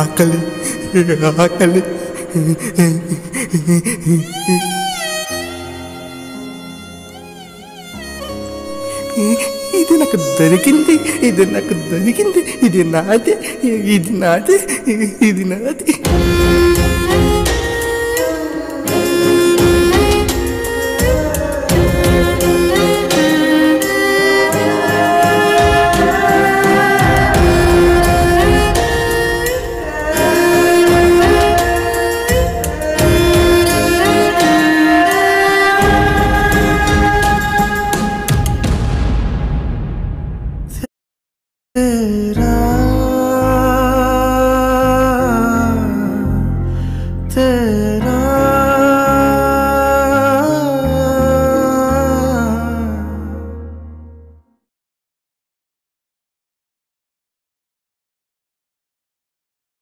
ఆకలి ఆకలి. ఇది నాకు దొరికింది ఇది నాకు దొరికింది ఇది నాదే ఇది నాదే ఇది నాదే. तेरा तेरा